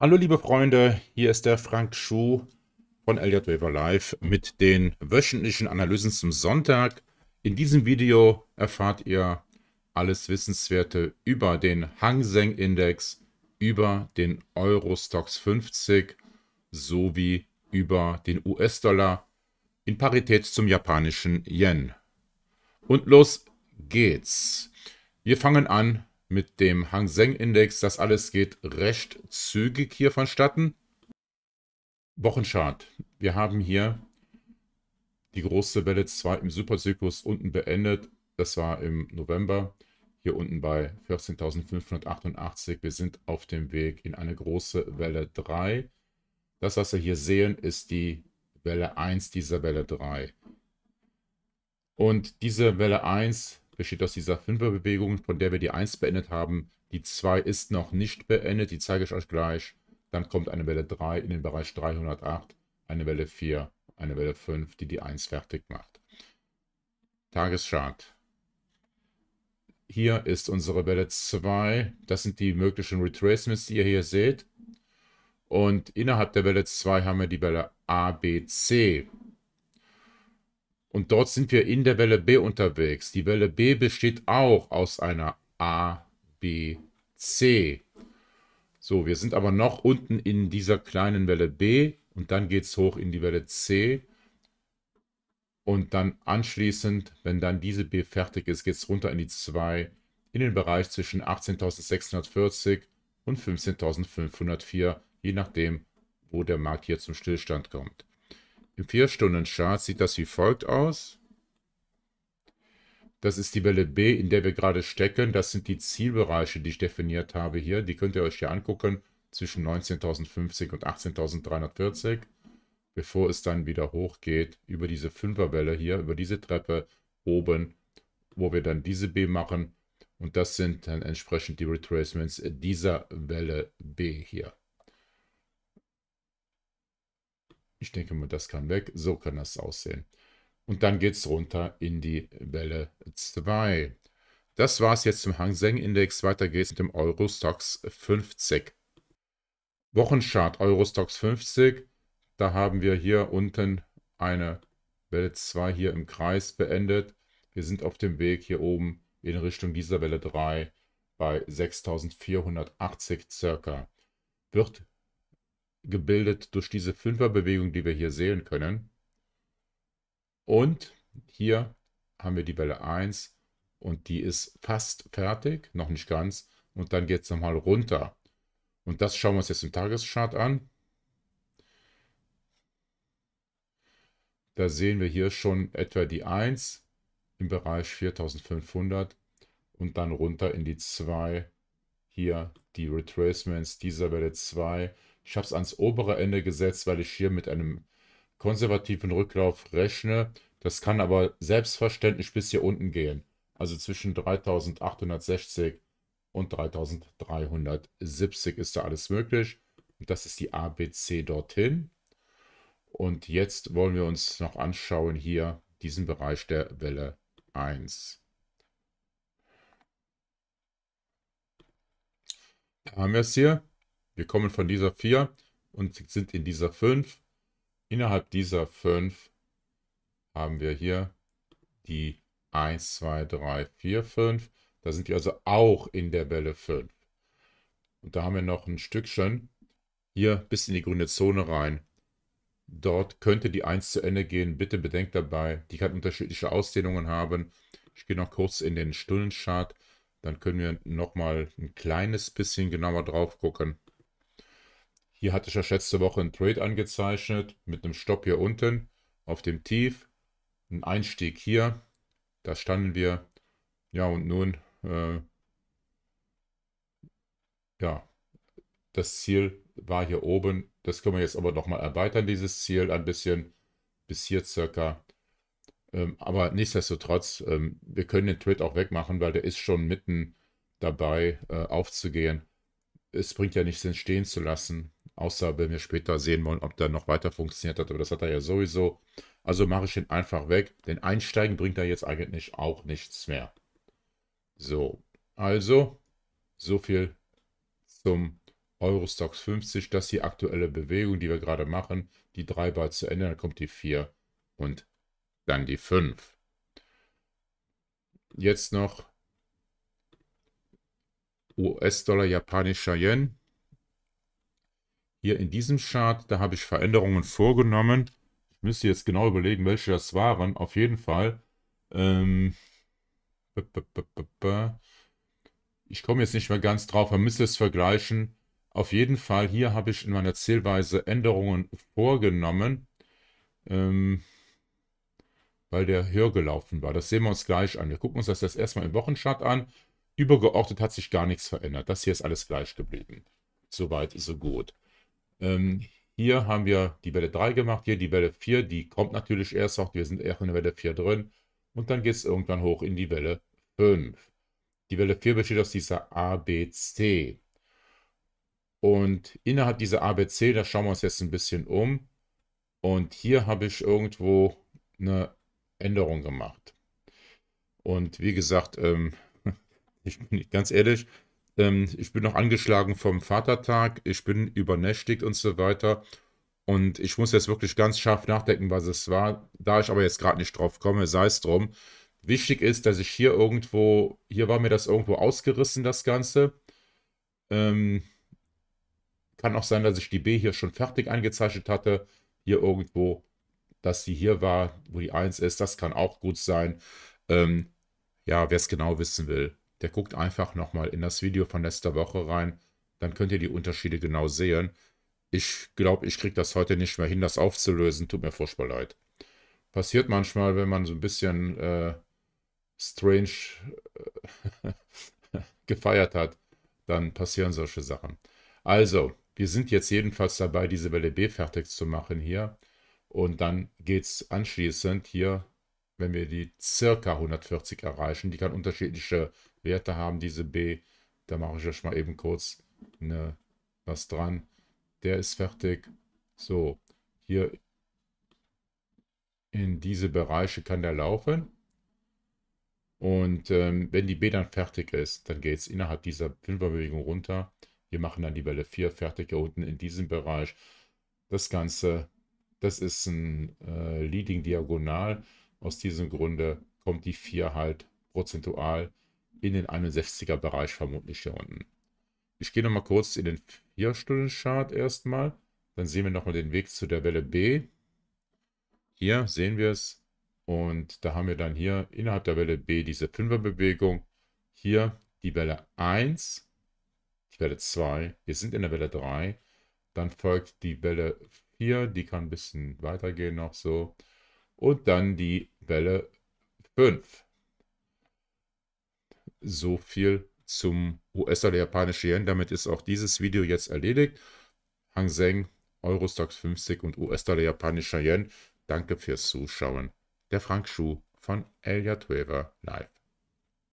Hallo liebe Freunde, hier ist der Frank Schuh von Elliott Waiver Live mit den wöchentlichen Analysen zum Sonntag. In diesem Video erfahrt ihr alles Wissenswerte über den Hang Seng Index, über den Eurostox 50 sowie über den US-Dollar in Parität zum japanischen Yen. Und los geht's. Wir fangen an mit dem Hang Seng Index. Das alles geht recht zügig hier vonstatten. Wochenchart. Wir haben hier die große Welle 2 im Superzyklus unten beendet. Das war im November. Hier unten bei 14.588. Wir sind auf dem Weg in eine große Welle 3. Das, was wir hier sehen, ist die Welle 1 dieser Welle 3. Und diese Welle 1 besteht aus dieser Fünferbewegung, von der wir die 1 beendet haben. Die 2 ist noch nicht beendet, die zeige ich euch gleich. Dann kommt eine Welle 3 in den Bereich 308, eine Welle 4, eine Welle 5, die die 1 fertig macht. Tageschart. Hier ist unsere Welle 2. Das sind die möglichen Retracements, die ihr hier seht. Und innerhalb der Welle 2 haben wir die Welle A, B, C. Und dort sind wir in der Welle B unterwegs. Die Welle B besteht auch aus einer A, B, C. So, wir sind aber noch unten in dieser kleinen Welle B und dann geht es hoch in die Welle C. Und dann anschließend, wenn dann diese B fertig ist, geht es runter in die 2, in den Bereich zwischen 18.640 und 15.504, je nachdem, wo der Markt hier zum Stillstand kommt. Im 4-Stunden-Chart sieht das wie folgt aus. Das ist die Welle B, in der wir gerade stecken. Das sind die Zielbereiche, die ich definiert habe hier. Die könnt ihr euch hier angucken, zwischen 19.050 und 18.340, bevor es dann wieder hochgeht über diese Fünferwelle hier, über diese Treppe oben, wo wir dann diese B machen. Und das sind dann entsprechend die Retracements dieser Welle B hier. Ich denke mal, das kann weg. So kann das aussehen. Und dann geht es runter in die Welle 2. Das war es jetzt zum Hang Seng Index. Weiter geht es mit dem Eurostox 50. Wochenchart Eurostox 50. Da haben wir hier unten eine Welle 2 hier im Kreis beendet. Wir sind auf dem Weg hier oben in Richtung dieser Welle 3 bei 6480 circa. Wird gebildet durch diese Fünferbewegung, die wir hier sehen können. Und hier haben wir die Welle 1 und die ist fast fertig, noch nicht ganz. Und dann geht es nochmal runter. Und das schauen wir uns jetzt im Tageschart an. Da sehen wir hier schon etwa die 1 im Bereich 4500 und dann runter in die 2. Hier die Retracements dieser Welle 2 ich habe es ans obere Ende gesetzt, weil ich hier mit einem konservativen Rücklauf rechne. Das kann aber selbstverständlich bis hier unten gehen. Also zwischen 3860 und 3370 ist da alles möglich. Das ist die ABC dorthin. Und jetzt wollen wir uns noch anschauen hier diesen Bereich der Welle 1. Da haben wir es hier. Wir kommen von dieser 4 und sind in dieser 5. Innerhalb dieser 5 haben wir hier die 1, 2, 3, 4, 5. Da sind wir also auch in der Welle 5. Und da haben wir noch ein Stückchen hier bis in die grüne Zone rein. Dort könnte die 1 zu Ende gehen. Bitte bedenkt dabei, die kann unterschiedliche Ausdehnungen haben. Ich gehe noch kurz in den Stundenchart. Dann können wir nochmal ein kleines bisschen genauer drauf gucken. Hier hatte ich ja letzte Woche einen Trade angezeichnet mit einem Stopp hier unten auf dem Tief. Ein Einstieg hier. Da standen wir. Ja, und nun, äh, ja, das Ziel war hier oben. Das können wir jetzt aber nochmal erweitern, dieses Ziel ein bisschen. Bis hier circa. Ähm, aber nichtsdestotrotz, ähm, wir können den Trade auch wegmachen, weil der ist schon mitten dabei äh, aufzugehen. Es bringt ja nichts, den stehen zu lassen. Außer wenn wir später sehen wollen, ob der noch weiter funktioniert hat. Aber das hat er ja sowieso. Also mache ich ihn einfach weg. Denn Einsteigen bringt er jetzt eigentlich auch nichts mehr. So, also so viel zum Eurostox 50, das ist die aktuelle Bewegung, die wir gerade machen. Die 3 bald zu Ende, dann kommt die 4 und dann die 5. Jetzt noch US-Dollar, japanischer Yen. Hier in diesem Chart, da habe ich Veränderungen vorgenommen. Ich müsste jetzt genau überlegen, welche das waren. Auf jeden Fall. Ähm, ich komme jetzt nicht mehr ganz drauf, man müsste es vergleichen. Auf jeden Fall, hier habe ich in meiner Zählweise Änderungen vorgenommen, ähm, weil der höher gelaufen war. Das sehen wir uns gleich an. Wir gucken uns das jetzt erstmal im Wochenchart an. Übergeordnet hat sich gar nichts verändert. Das hier ist alles gleich geblieben. Soweit, so gut. Ähm, hier haben wir die Welle 3 gemacht, hier die Welle 4, die kommt natürlich erst noch, wir sind eher in der Welle 4 drin. Und dann geht es irgendwann hoch in die Welle 5. Die Welle 4 besteht aus dieser ABC. Und innerhalb dieser ABC, da schauen wir uns jetzt ein bisschen um. Und hier habe ich irgendwo eine Änderung gemacht. Und wie gesagt, ähm, ich bin ganz ehrlich, ähm, ich bin noch angeschlagen vom Vatertag, ich bin übernächtigt und so weiter. Und ich muss jetzt wirklich ganz scharf nachdenken, was es war. Da ich aber jetzt gerade nicht drauf komme, sei es drum. Wichtig ist, dass ich hier irgendwo, hier war mir das irgendwo ausgerissen, das Ganze. Ähm, kann auch sein, dass ich die B hier schon fertig eingezeichnet hatte. Hier irgendwo, dass sie hier war, wo die 1 ist. Das kann auch gut sein. Ähm, ja, wer es genau wissen will, der guckt einfach nochmal in das Video von letzter Woche rein. Dann könnt ihr die Unterschiede genau sehen. Ich glaube, ich kriege das heute nicht mehr hin, das aufzulösen. Tut mir furchtbar leid. Passiert manchmal, wenn man so ein bisschen äh, strange äh, gefeiert hat, dann passieren solche Sachen. Also, wir sind jetzt jedenfalls dabei, diese Welle B fertig zu machen hier. Und dann geht es anschließend hier, wenn wir die circa 140 erreichen, die kann unterschiedliche Werte haben, diese B. Da mache ich euch mal eben kurz eine, was dran. Der ist fertig. So, hier in diese Bereiche kann der laufen. Und ähm, wenn die B dann fertig ist, dann geht es innerhalb dieser Fünferbewegung runter. Wir machen dann die Welle 4 fertig hier unten in diesem Bereich. Das Ganze, das ist ein äh, Leading Diagonal. Aus diesem Grunde kommt die 4 halt prozentual in den 61er Bereich vermutlich hier unten. Ich gehe nochmal kurz in den 4-Stunden-Chart erstmal. Dann sehen wir nochmal den Weg zu der Welle B. Hier sehen wir es. Und da haben wir dann hier innerhalb der Welle B diese 5er-Bewegung. Hier die Welle 1, die Welle 2. Wir sind in der Welle 3. Dann folgt die Welle 4, die kann ein bisschen weitergehen noch so. Und dann die Welle 5. So viel zum US-Dollar japanische Yen. Damit ist auch dieses Video jetzt erledigt. Hang Seng, Eurostox 50 und US-Dollar japanischer Yen. Danke fürs Zuschauen. Der Frank Schuh von Elliot Weaver Live.